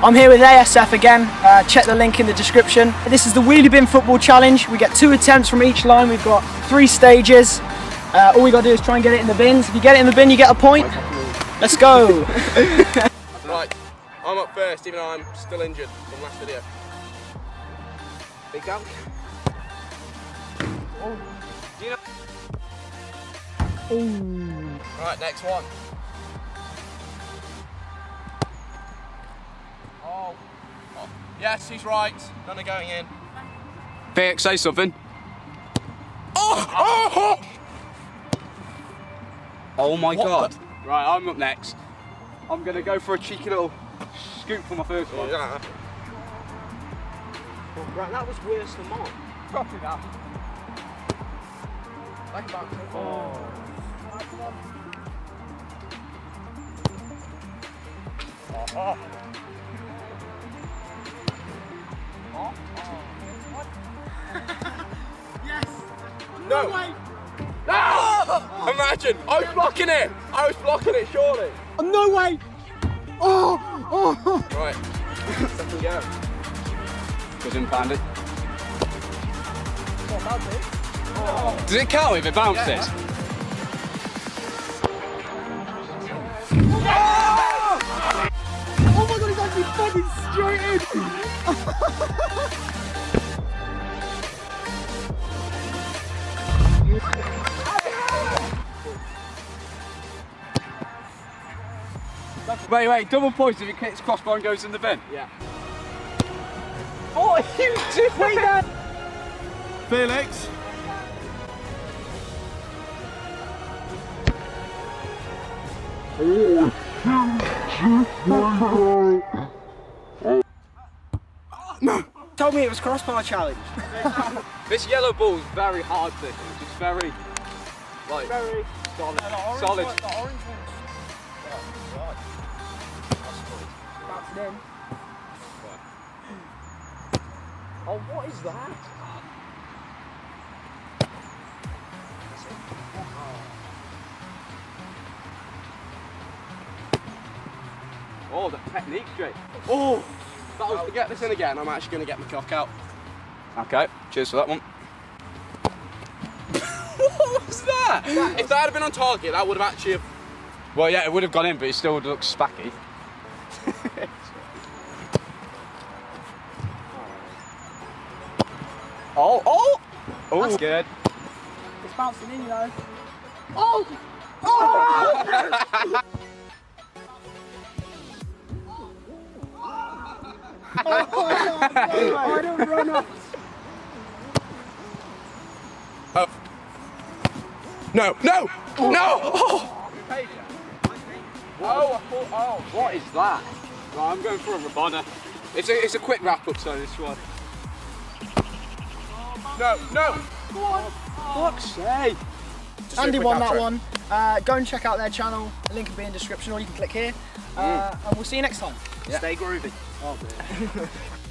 I'm here with ASF again. Uh, check the link in the description. This is the Wheelie Bin Football Challenge. We get two attempts from each line. We've got three stages. Uh, all we got to do is try and get it in the bins. If you get it in the bin, you get a point. Let's go. Right, I'm up first, even though I'm still injured from last video. Big dunk. Do you know? Right, next one. Oh. oh. Yes, he's right. None are going in. Felix, say something. Oh, oh! Oh! Oh my What god. Right, I'm up next. I'm gonna go for a cheeky little scoop for my first one. Yeah. Right, that was worse than mine. Copy that. Like about oh. oh, oh. No! No! Imagine! I was blocking it! I was blocking it, surely! no way. Oh, oh. Right. Second go. Goes in pounded. Does it count if it bounces? Oh my god, he's actually fucking straight in. Wait, wait, double points if it hits crossbar and goes in the bin. Yeah. What are you doing? Felix. Told me it was crossbar challenge. This yellow ball is very hard to hit. It's very, like, Very. solid. solid. Bouncing in. Oh, what is that? Oh, the technique, Jake. Oh! That was, to get this in again, I'm actually going to get my cock out. Okay, cheers for that one. what was that? if that had been on target, that would have actually have... Well, yeah, it would have gone in, but it still would look spacky. oh, oh! Oh, That's- good. It's bouncing in, you know. Oh! oh! Oh, I don't run up. Oh. No, no, no! Oh! Oh, I thought, oh, what is that? Right, I'm going for a Rabona. It's a, it's a quick wrap up, so this one. No, no! Fuck's sake. Just do a Andy quick won that one. Uh, go and check out their channel. The link will be in the description, or you can click here. Uh, and we'll see you next time. Stay groovy.